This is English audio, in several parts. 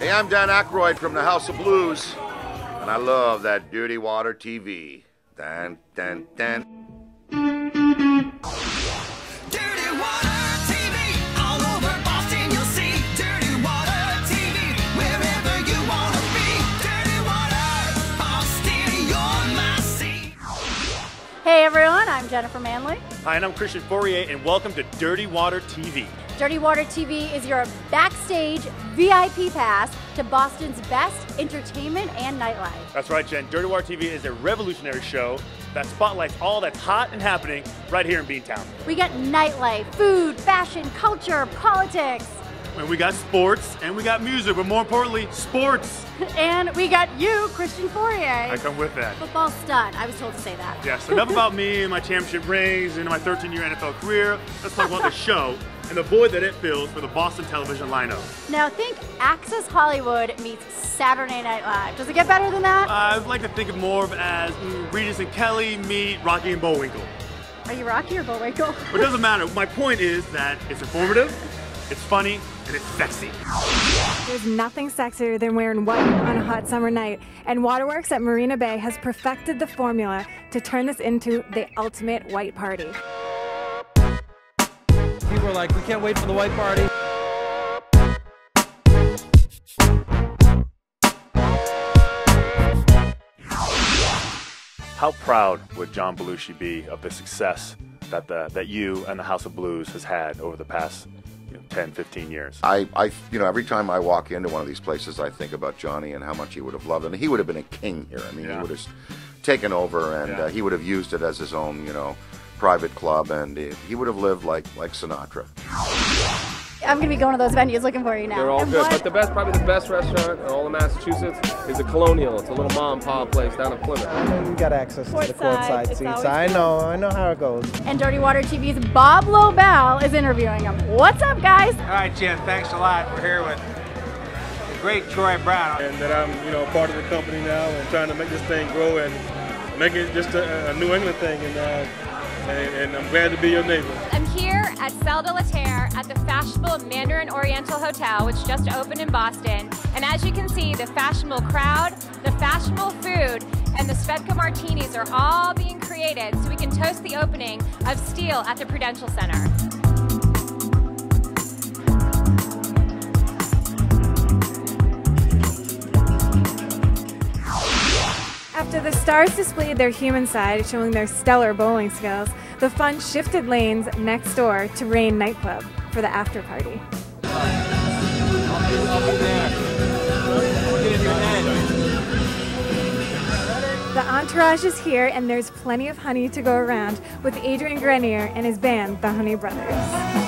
Hey, I'm Dan Aykroyd from the House of Blues, and I love that Dirty Water TV. Dan, dan, dan. Dirty Water TV, all over Boston you'll see. Dirty Water TV, wherever you wanna be. Dirty Water, Boston, you're my sea. Hey everyone, I'm Jennifer Manley. Hi, and I'm Christian Fauria, and welcome to Dirty Water TV. Dirty Water TV is your backstage VIP pass to Boston's best entertainment and nightlife. That's right, Jen. Dirty Water TV is a revolutionary show that spotlights all that's hot and happening right here in Beantown. We got nightlife, food, fashion, culture, politics, And we got sports, and we got music, but more importantly, sports. and we got you, Christian Fauria. I come with that. Football stud. I was told to say that. Yes, enough about me and my championship rings and my 13 year NFL career. Let's talk about the show and the void that it fills for the Boston television lineup. Now think Access Hollywood meets Saturday Night Live. Does it get better than that? I'd like to think of more of as mm, Regis and Kelly meet Rocky and Bullwinkle. Are you Rocky or Bullwinkle? But it doesn't matter. My point is that it's informative, it's funny, and it's sexy. There's nothing sexier than wearing white on a hot summer night, and Waterworks at Marina Bay has perfected the formula to turn this into the ultimate white party. People are like, we can't wait for the white party. How proud would John Belushi be of the success that the, that you and the House of Blues has had over the past you know, 10, 15 years? I, I, you know, every time I walk into one of these places, I think about Johnny and how much he would have loved it. And he would have been a king here. I mean, Yeah. he would have taken over, and Yeah. uh, he would have used it as his own, you know, private club, and he, he would have lived like like Sinatra. I'm gonna be going to those venues looking for you now. They're all And good, what- but the best, probably the best restaurant in all of Massachusetts is the Colonial. It's a little mom and pop place down in Plymouth. And you got access to the Courtside, courtside seats. I know, I know how it goes. and Dirty Water TV's Bob Lobel is interviewing him. What's up, guys? All right, Jen, thanks a lot. We're here with the great Troy Brown. and that I'm, you know, part of the company now and trying to make this thing grow and make it just a, a New England thing. And, uh, and, I'm glad to be your neighbor. I'm here at Sel de la Terre at the fashionable Mandarin Oriental Hotel, which just opened in Boston. And as you can see, the fashionable crowd, the fashionable food, and the Svedka martinis are all being created so we can toast the opening of Steel at the Prudential Center. After the stars displayed their human side, showing their stellar bowling skills, the fun shifted lanes next door to Rain Nightclub for the after party. The entourage is here, and there's plenty of honey to go around with Adrian Grenier and his band, the Honey Brothers.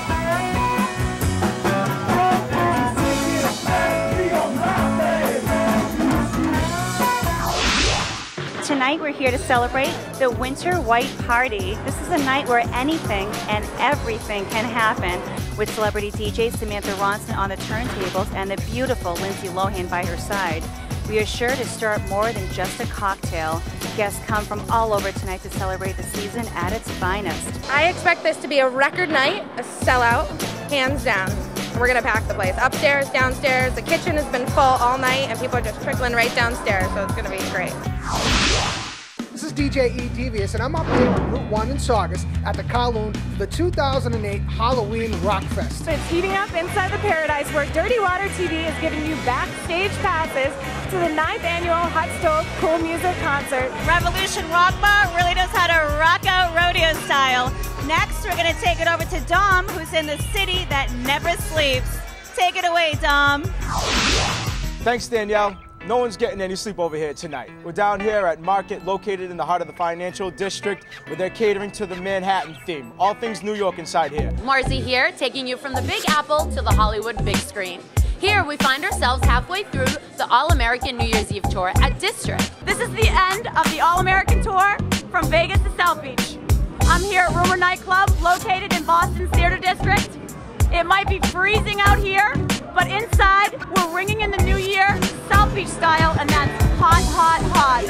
Tonight we're here to celebrate the Winter White Party. This is a night where anything and everything can happen with celebrity DJ Samantha Ronson on the turntables and the beautiful Lindsay Lohan by her side. We are sure to stir up more than just a cocktail. Guests come from all over tonight to celebrate the season at its finest. I expect this to be a record night, a sellout, hands down. We're gonna pack the place upstairs, downstairs. The kitchen has been full all night, and people are just trickling right downstairs, so it's gonna be great. This is DJ E. Devious, and I'm up here on Route 1 in Saugus at the Kowloon for the 2008 Halloween Rock Fest. It's heating up inside the Paradise where Dirty Water TV is giving you backstage passes to the 9th annual Hot Stove Cool Music Concert. Revolution Rock Bar really knows how to rock out rodeo style. Next, we're going to take it over to Dom, who's in the city that never sleeps. Take it away, Dom. Thanks, Danielle. No one's getting any sleep over here tonight. We're down here at Market, located in the heart of the financial district, where they're catering to the Manhattan theme. All things New York inside here. Marzi here, taking you from the Big Apple to the Hollywood big screen. Here we find ourselves halfway through the All American New Year's Eve tour at District. This is the end of the All American Tour from Vegas to South Beach. I'm here at Rumor Nightclub, located in Boston's Theater District. It might be freezing out here, but inside we're ringing in the new year, South Beach style, and that's hot, hot, hot.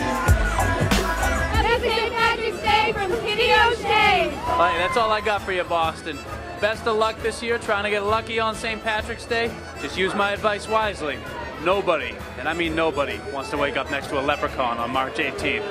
Happy St. Patrick's Day from Kitty O'Shea. That's all I got for you, Boston. Best of luck this year trying to get lucky on St. Patrick's Day. Just use my advice wisely. Nobody, and I mean nobody, wants to wake up next to a leprechaun on March 18th.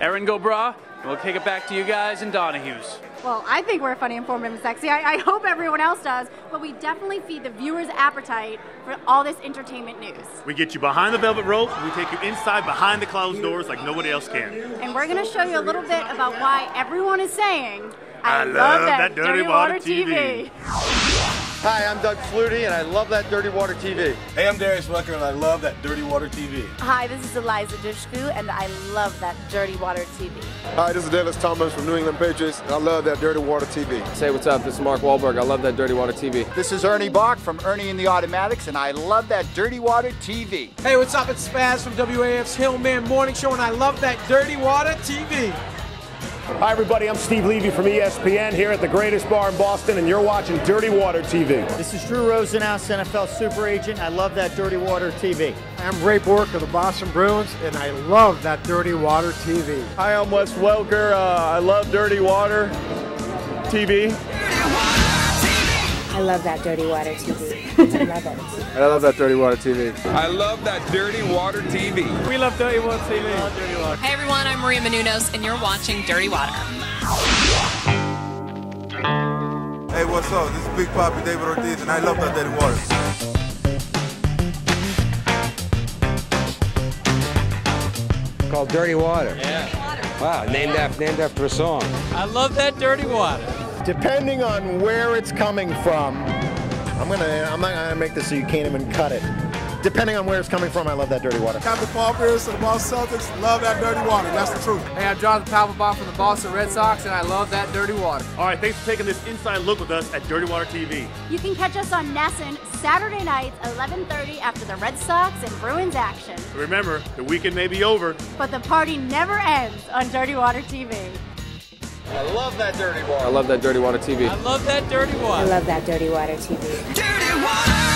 Erin go Bragh, we'll kick it back to you guys in Donahue's. Well, I think we're funny, informative, and sexy. I, I hope everyone else does, but we definitely feed the viewers' appetite for all this entertainment news. We get you behind the velvet rope, and we take you inside behind the closed doors like nobody else can. And we're going to show you a little bit about why everyone is saying, I, I love that Dirty Water TV. Hi, I'm Doug Flutie, and I love that Dirty Water TV. Hey, I'm Darius Rucker, and I love that Dirty Water TV. Hi, this is Eliza Dushku, and I love that Dirty Water TV. Hi, this is Dennis Thomas from New England Patriots, and I love that Dirty Water TV. Say what's up, this is Mark Wahlberg. I love that Dirty Water TV. This is Ernie Boch from Ernie and the Automatics, and I love that Dirty Water TV. Hey, what's up? It's Spaz from WAAF's Hillman Morning Show, and I love that Dirty Water TV. Hi, everybody. I'm Steve Levy from ESPN here at the greatest bar in Boston, and you're watching Dirty Water TV. This is Drew Rosenhaus, NFL Super Agent. I love that Dirty Water TV. I'm Ray Bourque of the Boston Bruins, and I love that Dirty Water TV. Hi, I'm Wes Welker. Uh, I love Dirty Water TV. I love that Dirty Water TV. I love it. I love that Dirty Water TV. I love that Dirty Water TV. We love Dirty Water TV. Dirty Water. Hey everyone, I'm Maria Menounos, and you're watching Dirty Water. Hey, what's up? This is Big Papi David Ortiz, and I love that Dirty Water. Called Dirty Water. Yeah. Wow, named after named after a song. I love that Dirty Water. Depending on where it's coming from, I'm gonna. I'm not gonna make this so you can't even cut it. Depending on where it's coming from, I love that dirty water. Captain Paul Pierce of the Boston Celtics, love that dirty water. That's the truth. Hey, I'm Jonathan Papelbon from the Boston Red Sox, and I love that Dirty Water. All right, thanks for taking this inside look with us at Dirty Water TV. You can catch us on NESN Saturday nights, 11:30 after the Red Sox and Bruins action. Remember, the weekend may be over. But the party never ends on Dirty Water TV. I love that dirty water. I love that Dirty Water TV. I love that Dirty one. I love that Dirty Water TV. Dirty Water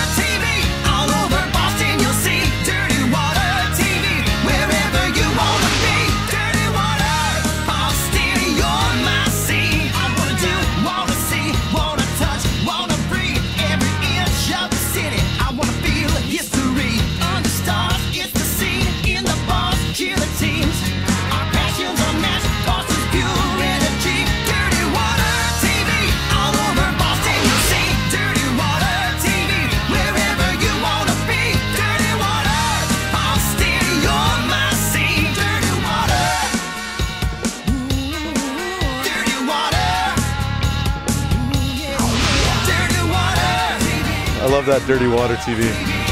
I love that Dirty Water TV.